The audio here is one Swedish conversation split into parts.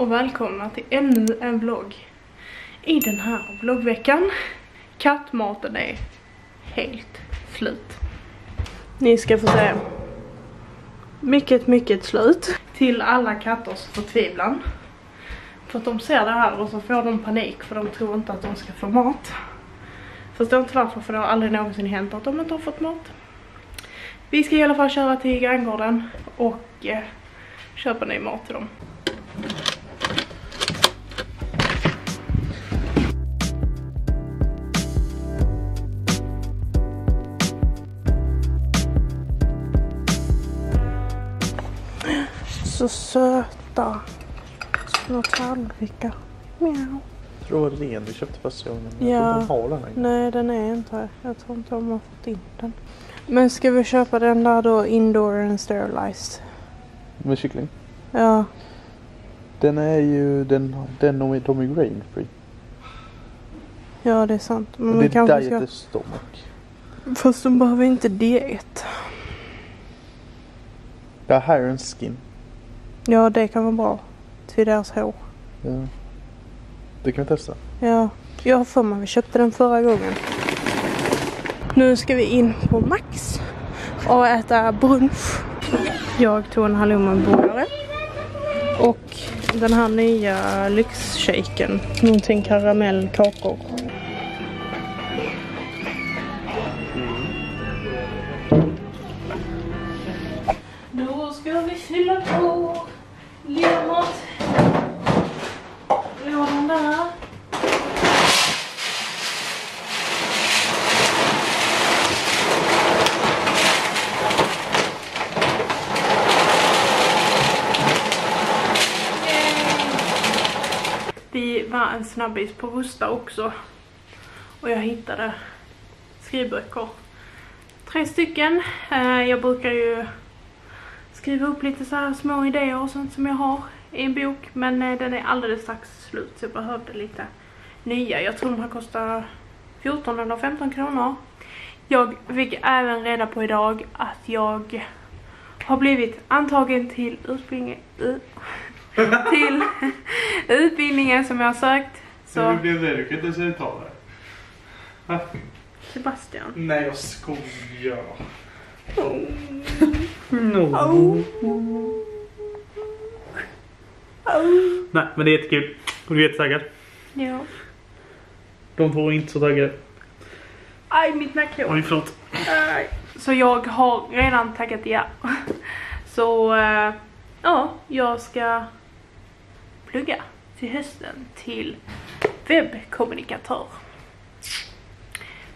och välkomna till ännu en vlogg. I den här vloggveckan, kattmaten är helt slut. Ni ska få se mycket, mycket slut. Till alla katters förtvivlan. För att de ser det här och så får de panik för de tror inte att de ska få mat. Förstår inte varför för det har aldrig någonsin hänt att de inte har fått mat. Vi ska i alla fall köra till granngården och eh, köpa ny mat till dem. Så söta. Små tallrikar. Mjau. Jag tror det var ren du köpte första gången. Ja. Jag tror de har den här. Nej den är inte här. Jag tror inte de har fått in den. Men ska vi köpa den där då indoor and sterilized? Med kyckling. Ja. Den är ju den, den de, är- de är grain free. Ja det är sant. Men det vi är kanske diet ska... är stomach. Fast de behöver inte diet. Det är hair and skin. Ja det kan vara bra. Till deras hår. Ja. Det kan vi testa. Ja. Jag har för mig vi köpte den förra gången. Nu ska vi in på Max och äta brunch. Jag tog en halloumiburgare. Och den här nya lyxshaken. Någonting karamellkakor. Då Vi var en snabbis på Rusta också. Och jag hittade skrivböcker. Tre stycken. Eh, jag brukar ju skriva upp lite så här små idéer och sånt som jag har i en bok. Men eh, den är alldeles strax slut så jag behövde lite nya. Jag tror de här kostar 14 eller 15 kronor. Jag fick även reda på idag att jag har blivit antagen till utbildning, till utbildningen som jag har sökt. Så du blev det, du kan inte ens uttala det. Sebastian. Nej jag skojar. Oh. Nej men det är jättekul. Och du är jättetaggad. Ja. De två är inte så taggade. Aj, mitt nackhår. Oj förlåt. Nej. Så jag har redan tackat ja. Så eh, ja, jag ska plugga till hösten till webbkommunikatör.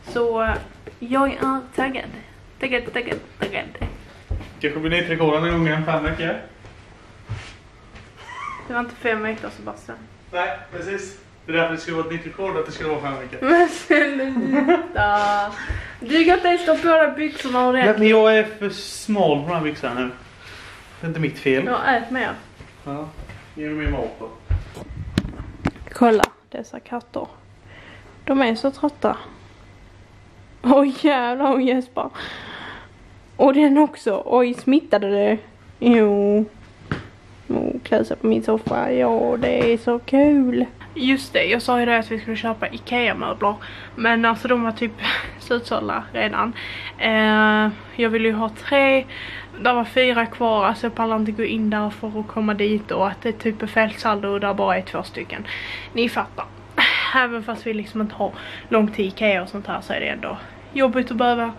Så jag är taggad. Taggad, taggad, taggad. Kanske blir nytt rekord en gång om fem veckor. Det var inte fem veckor Sebastian. Nej precis. Det är därför det skulle vara ett nytt rekord att det skulle vara fem veckor. Men sluta. Du kan inte ens ta på dig byxorna ordentligt. men jag är för smal på de här byxorna nu. Det är inte mitt fel. Ja, ät mer. Ja. Ge mig mer mat då. Kolla dessa katter. De är så trötta. Oj jävlar hon gäspar. Och den också. Oj smittade det? Jo. Oh, klä sig på min soffa. Ja det är så kul. Just det, jag sa ju det att vi skulle köpa IKEA-möbler. Men alltså de var typ slutsålda redan. Eh, jag ville ju ha tre. Det var fyra kvar, alltså jag pallar inte gå in där för att komma dit och att det typ är fel saldo och där bara är två stycken. Ni fattar. Även fast vi liksom inte har långt till Ikea och sånt här så är det ändå jobbigt att behöva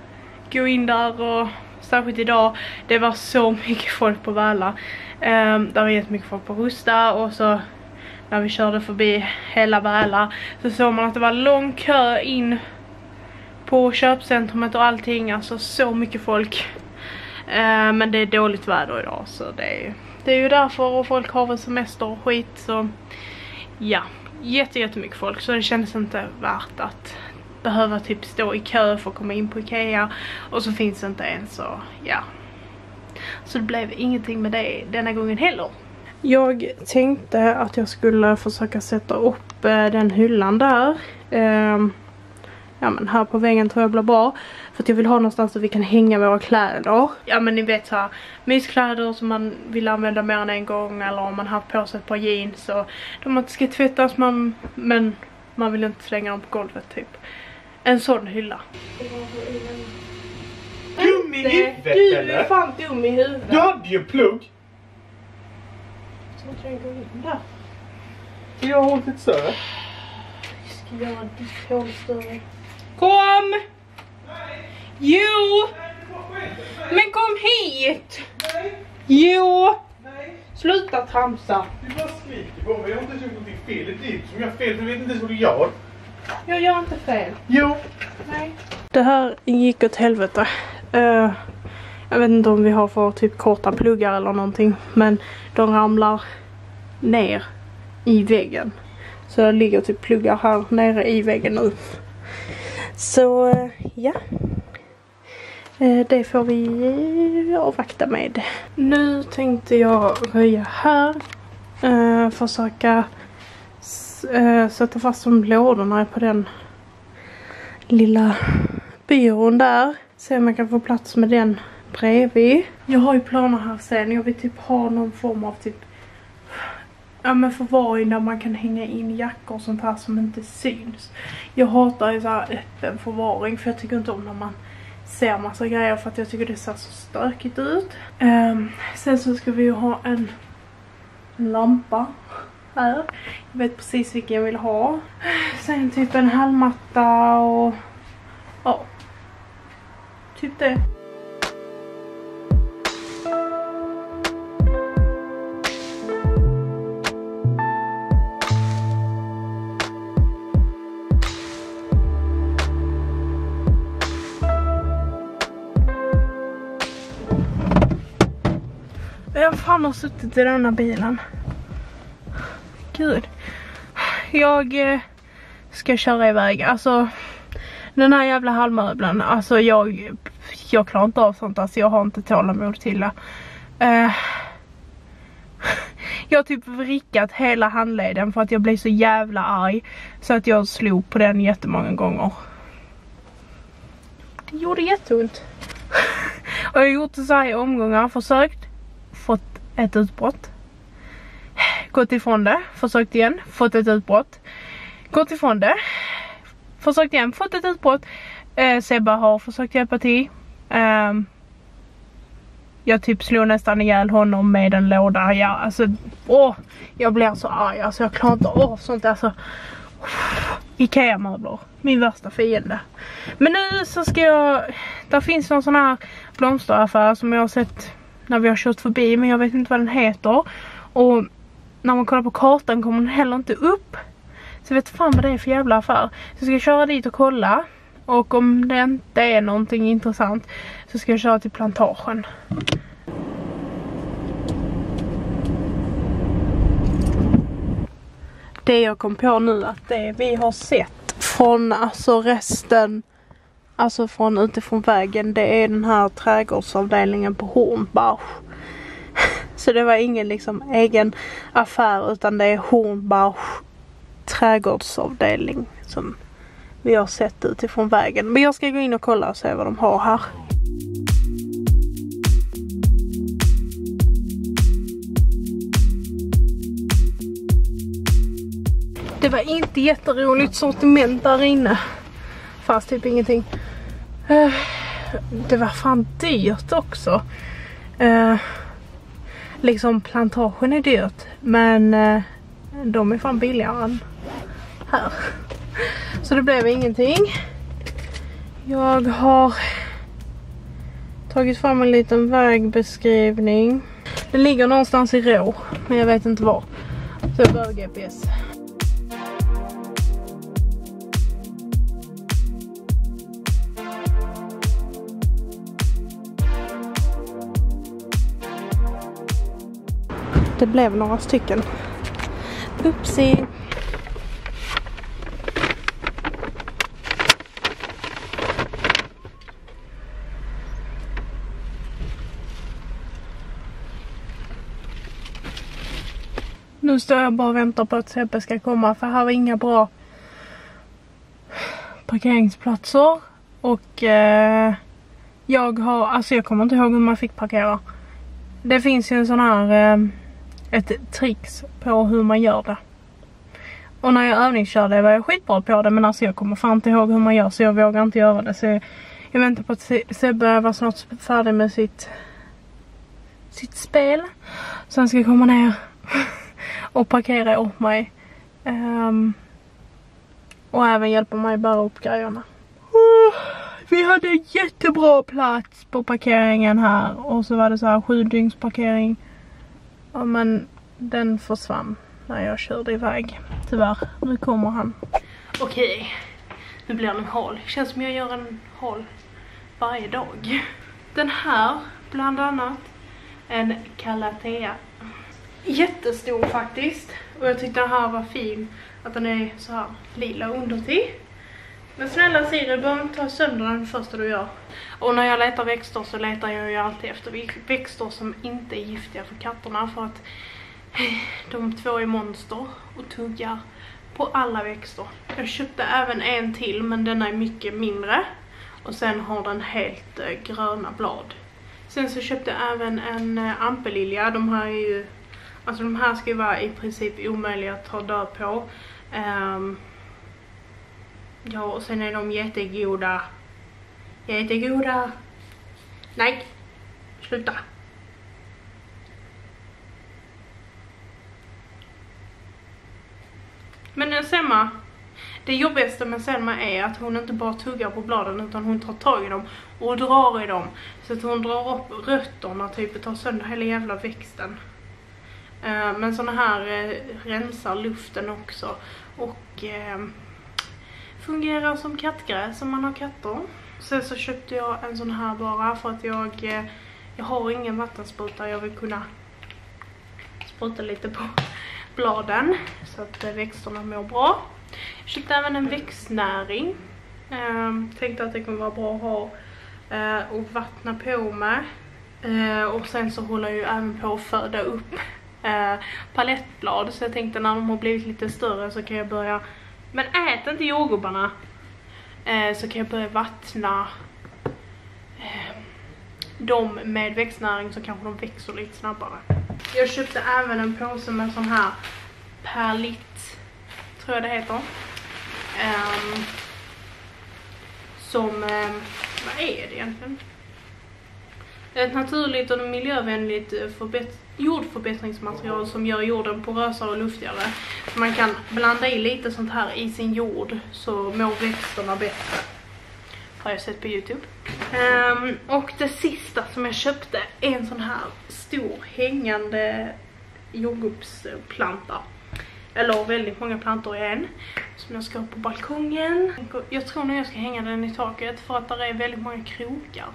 gå in där och särskilt idag. Det var så mycket folk på Väla. Um, ehm, det var jättemycket folk på Rusta och så när vi körde förbi hela Väla så såg man att det var lång kö in på köpcentrumet och allting. Alltså så mycket folk. Eh, men det är dåligt väder idag så det är, det är ju därför och folk har väl semester och skit så ja, jätte, jättemycket folk så det kändes inte värt att behöva typ stå i kö för att komma in på Ikea och så finns det inte ens så ja. Så det blev ingenting med det denna gången heller. Jag tänkte att jag skulle försöka sätta upp eh, den hyllan där. Um ja men här på väggen tror jag blir bra. För att jag vill ha någonstans där vi kan hänga våra kläder. Ja men ni vet så här myskläder som man vill använda mer än en gång eller om man haft på sig ett par jeans och de inte ska tvättas man, men man vill inte slänga dem på golvet typ. En sån hylla. Dum i huvudet Du är eller? fan dum i huvudet. Du hade ju plugg. Så inte den går in där. Jag har hållit lite större. Ska göra ditt hål större. Kom! Jo! Men kom hit! Jo! Sluta tramsa. Du bara skriker på mig. Jag har inte gjort någonting fel. Det är du som gör fel. Du vet inte ens vad du gör. Jag gör inte fel. Jo. Nej. Det här gick åt helvete. Eh, jag vet inte om vi har för typ korta pluggar eller någonting. Men de ramlar ner i väggen. Så jag ligger och typ pluggar här nere i väggen nu. Så eh, ja. Eh, det får vi avvakta med. Nu tänkte jag röja här. Eh, försöka sätta fast de lådorna på den lilla byrån där. Se om jag kan få plats med den bredvid. Jag har ju planer här sen. Jag vill typ ha någon form av typ Ja men förvaring där man kan hänga in jackor och sånt här som inte syns. Jag hatar ju så här öppen förvaring för jag tycker inte om när man ser massa grejer för att jag tycker det ser så stökigt ut. Um, sen så ska vi ju ha en, en lampa här. Jag vet precis vilken jag vill ha. Sen typ en halmmatta och ja. Typ det. Fan har suttit i denna bilen? Gud. Jag eh, ska köra iväg. Alltså den här jävla hallmöbeln. Alltså jag, jag klarar inte av sånt. Alltså jag har inte tålamod till det. Eh, jag har typ vrickat hela handleden för att jag blev så jävla arg. Så att jag slog på den jättemånga gånger. Det gjorde jätteont. Och jag har gjort det så här i omgångar. Försökt. Ett utbrott. Gått ifrån det. Försökt igen. Fått ett utbrott. Gått ifrån det. Försökt igen. Fått ett utbrott. Eh, Sebbe har försökt hjälpa till. Eh, jag typ slog nästan ihjäl honom med en låda. Ja, alltså, åh, jag blir så arg. Alltså jag klarar inte av sånt. Alltså, Ikea-möbler. Min värsta fiende. Men nu så ska jag... Där finns någon sån här blomsteraffär som jag har sett när vi har kört förbi. Men jag vet inte vad den heter. Och när man kollar på kartan kommer den heller inte upp. Så jag vet fan vad det är för jävla affär. Så jag ska köra dit och kolla. Och om det inte är någonting intressant så ska jag köra till plantagen. Det jag kom på nu att det vi har sett från alltså resten Alltså från utifrån vägen det är den här trädgårdsavdelningen på Hornbach. Så det var ingen liksom egen affär utan det är Hornbach trädgårdsavdelning som vi har sett utifrån vägen. Men jag ska gå in och kolla och se vad de har här. Det var inte jätteroligt sortiment där inne. Fanns typ ingenting. Eh, det var fan dyrt också. Eh, liksom plantagen är dyrt. Men eh, de är fan billigare än här. Så det blev ingenting. Jag har tagit fram en liten vägbeskrivning. Det ligger någonstans i Rå, men jag vet inte var. Så jag behöver GPS. Det blev några stycken. Upsi. Nu står jag bara och väntar på att Sebbe ska komma för här var inga bra parkeringsplatser och eh, jag har, alltså jag kommer inte ihåg hur man fick parkera. Det finns ju en sån här, eh, ett tricks på hur man gör det. Och när jag övningskörde var jag skitbra på det men alltså jag kommer fan inte ihåg hur man gör så jag vågar inte göra det. Så jag, jag väntar på att Sebbe var snart färdig med sitt, sitt spel. Så han ska komma ner och parkera åt mig. Um, och även hjälpa mig bära upp grejerna. Vi hade jättebra plats på parkeringen här och så var det så här sjudygnsparkering. Ja men den försvann när jag körde iväg. Tyvärr, nu kommer han. Okej, nu blir det en haul. Känns som jag gör en haul varje dag. Den här, bland annat, en Calathea. Jättestor faktiskt. Och jag tyckte den här var fin. Att den är så här lila undertill. Men snälla Siri, du behöver inte ta sönder den första du gör. Och när jag letar växter så letar jag ju alltid efter växter som inte är giftiga för katterna. För att eh, de två är monster och tuggar på alla växter. Jag köpte även en till men den är mycket mindre. Och sen har den helt eh, gröna blad. Sen så köpte jag även en eh, ampelilja. De här är ju, alltså de här ska ju vara i princip omöjliga att ta död på. Um, ja och sen är de jättegoda. Jättegoda. Nej, sluta. Men en Selma, det jobbigaste med Selma är att hon inte bara tuggar på bladen utan hon tar tag i dem och drar i dem. Så att hon drar upp rötterna typ och tar sönder hela jävla växten. Eh, men såna här eh, rensar luften också och eh, fungerar som kattgräs om man har katter. Sen så köpte jag en sån här bara för att jag, eh, jag har ingen vattenspruta. Jag vill kunna spruta lite på bladen så att eh, växterna mår bra. Jag köpte även en växtnäring. Ehm, tänkte att det kommer vara bra att ha eh, och vattna på med. Eh, och sen så håller jag ju även på att föda upp eh, palettblad så jag tänkte när de har blivit lite större så kan jag börja men ät inte jordgubbarna! Eh, så kan jag börja vattna eh, dem med växtnäring så kanske de växer lite snabbare. Jag köpte även en påse med sån här perlit, tror jag det heter. Um, som, um, vad är det egentligen? Ett naturligt och miljövänligt eh, förbättrat förbätt- jordförbättringsmaterial som gör jorden porösare och luftigare. Man kan blanda i lite sånt här i sin jord så mår växterna bättre. Har jag sett på Youtube. Um, och det sista som jag köpte är en sån här stor hängande jordgubbsplanta. Eller väldigt många plantor i en. Som jag ska ha på balkongen. Jag tror nog jag ska hänga den i taket för att där är väldigt många krokar.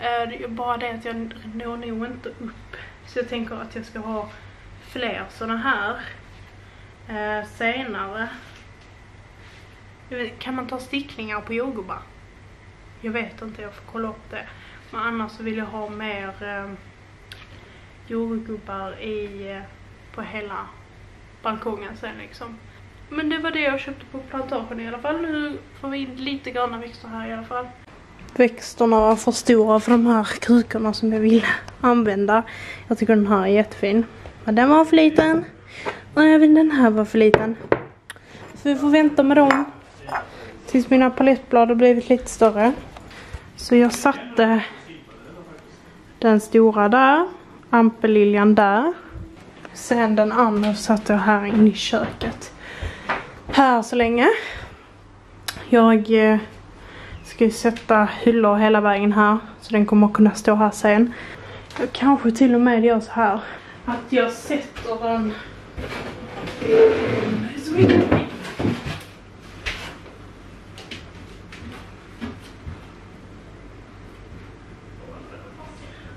Uh, Det är bara det att jag når nog inte upp. Så jag tänker att jag ska ha fler sådana här eh, senare. Kan man ta sticklingar på jordgubbar? Jag vet inte, jag får kolla upp det. Men annars så vill jag ha mer eh, jordgubbar i, eh, på hela balkongen sen liksom. Men det var det jag köpte på plantagen i alla fall. Nu får vi in lite gröna växter här i alla fall. Växterna var för stora för de här krukorna som jag ville använda. Jag tycker den här är jättefin. Men den var för liten. Och även den här var för liten. Så vi får vänta med dem. Tills mina palettblad har blivit lite större. Så jag satte den stora där. Ampeliljan där. Sen den andra satte jag här inne i köket. Här så länge. Jag eh, ska ju sätta hyllor hela vägen här. Så den kommer kunna stå här sen. Jag kanske till och med gör så här. Att jag sätter den...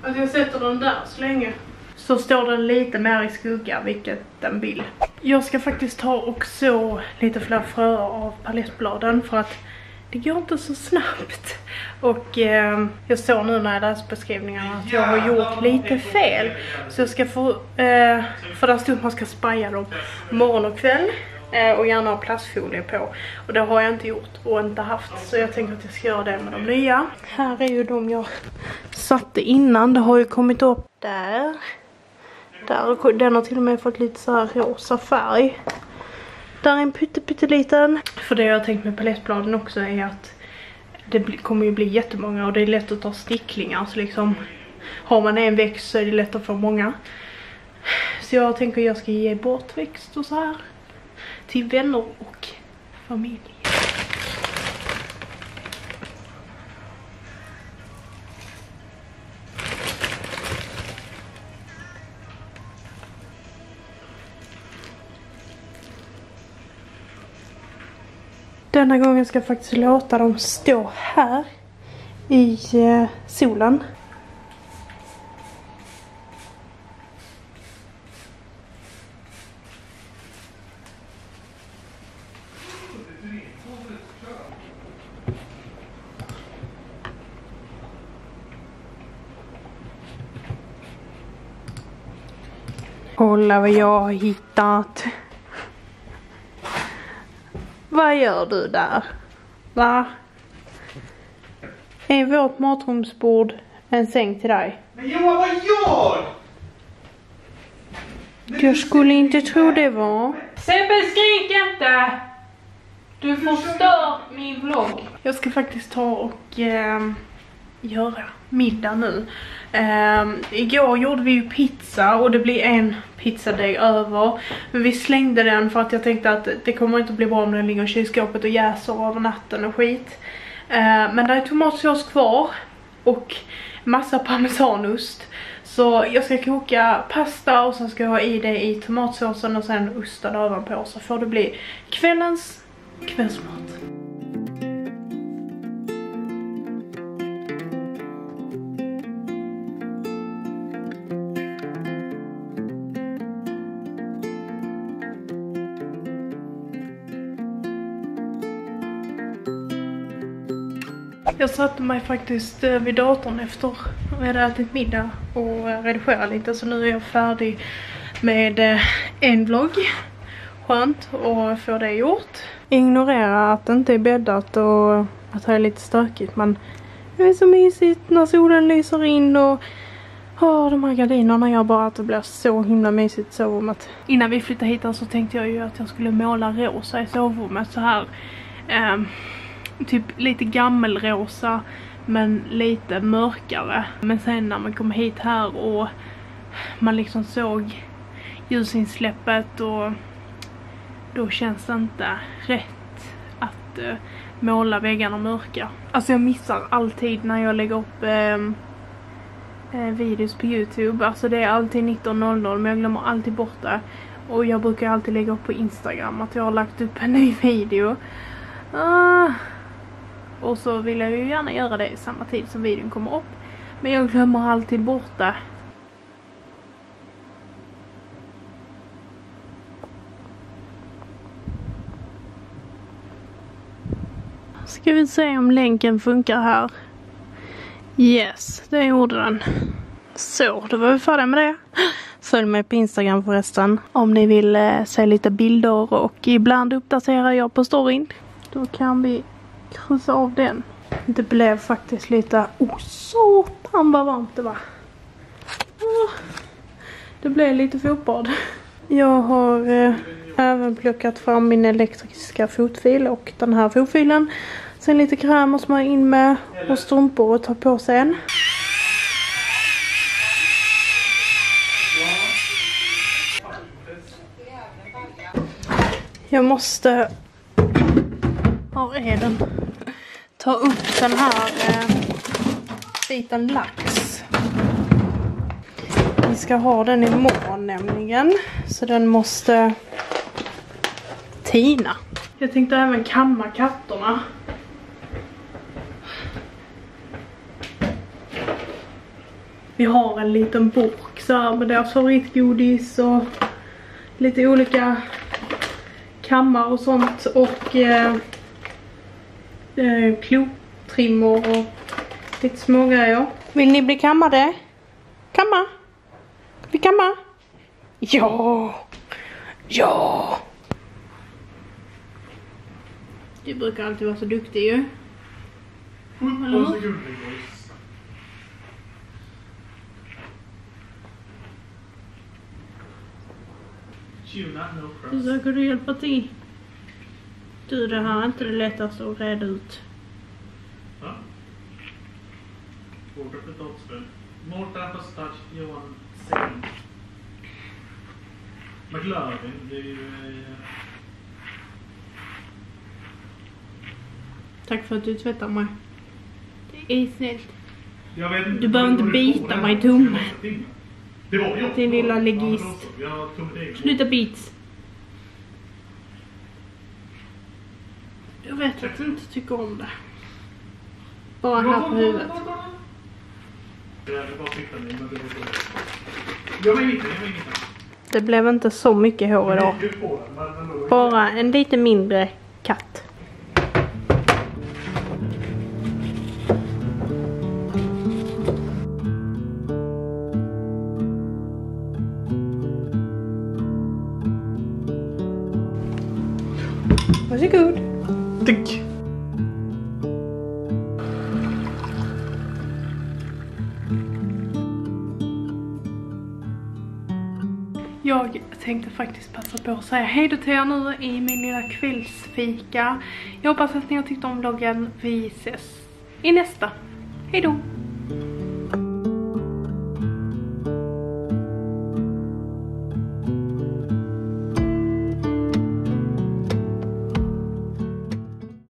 Att jag sätter den där så länge. Så står den lite mer i skugga, vilket den vill. Jag ska faktiskt ta och så lite fler fröer av palettbladen för att det går inte så snabbt. Och eh, jag såg nu när jag läste beskrivningarna att jag har gjort lite fel. Så jag ska få, eh, för där stod att man ska spaja dem morgon och kväll. Eh, och gärna ha plastfolie på. Och det har jag inte gjort och inte haft. Så jag tänker att jag ska göra det med de nya. Här är ju de jag satte innan. Det har ju kommit upp där. Där, den har till och med fått lite så här rosa färg. Där är en pytteliten. För det jag har tänkt med palettbladen också är att det kommer ju bli jättemånga och det är lätt att ta sticklingar. Så liksom har man en växt så är det lätt att få många. Så jag tänker att jag ska ge bort växt och så här till vänner och familj. Denna gången ska jag faktiskt låta dem stå här i eh, solen. Kolla vad jag har hittat. Vad gör du där? Va? Är vårt matrumsbord en säng till dig? Men Johan, vad gör Jag skulle inte tro det var. Sebbe skrik inte! Du förstör min vlogg. Jag ska faktiskt ta och eh, göra middag nu. Um, igår gjorde vi ju pizza och det blir en pizzadeg över. Men vi slängde den för att jag tänkte att det kommer inte bli bra om den ligger i kylskåpet och jäser över natten och skit. Uh, men det är tomatsås kvar och massa parmesanost. Så jag ska koka pasta och sen ska jag ha i det i tomatsåsen och sen osten ovanpå så får det bli kvällens kvällsmat. Jag satte mig faktiskt eh, vid datorn efter vi hade ätit middag och eh, redigerat lite så nu är jag färdig med eh, en vlogg. Skönt att få det gjort. Ignorera att det inte är bäddat och att det är lite stökigt men det är så mysigt när solen lyser in och oh, de här gardinerna gör bara att det blir så himla mysigt i sovrummet. Innan vi flyttade hit så tänkte jag ju att jag skulle måla rosa i sovrummet så här. Um, typ lite gammelrosa men lite mörkare. Men sen när man kom hit här och man liksom såg ljusinsläppet och då känns det inte rätt att uh, måla väggarna mörka. Alltså jag missar alltid när jag lägger upp uh, videos på Youtube. Alltså det är alltid 19.00 men jag glömmer alltid bort det. Och jag brukar alltid lägga upp på Instagram att jag har lagt upp en ny video. Uh, och så vill jag ju gärna göra det samma tid som videon kommer upp. Men jag glömmer alltid bort det. Ska vi se om länken funkar här. Yes, det gjorde den. Så, då var vi färdiga med det. Följ mig på Instagram förresten om ni vill eh, se lite bilder och ibland uppdaterar jag på storyn. Då kan vi kanske av den. Det blev faktiskt lite... Oh, satan vad varmt det var. Ah, det blev lite fotbad. Jag har eh, även plockat fram min elektriska fotfil och den här fotfilen. Sen lite kräm och smörja in med och strumpor och ta på sen. Jag måste... Var är den? Ta upp den här eh, biten lax. Vi ska ha den imorgon nämligen. Så den måste tina. Jag tänkte även kamma katterna. Vi har en liten burk så här med deras favoritgodis och lite olika kammar och sånt och eh, eh, klotrimmer och lite små grejer. Vill ni bli kammade? Kamma? Vi kamma? Ja! Ja! Du brukar alltid vara så duktig ju. 17 Hallå? sekunder boys. Tuna, no crust. Försöker du hjälpa till? Du, det här är inte det lättaste att reda ut. Ja. Order potatisbröd. Mårten Pastach, Johan Sein. McLaren, det är ju... eh, Tack för att du tvättar mig. Det är snällt. Jag vet inte Du behöver inte bita på mig i tummen. Det var jag. Din lilla legist. Sluta bits. Att du inte tycker om det. Bara här på huvudet. Det blev inte så mycket hår idag. Bara en lite mindre katt. Tänkte faktiskt passa på att säga hej då till er nu i min lilla kvällsfika. Jag hoppas att ni har tyckt om vloggen. Vi ses i nästa. Hej då!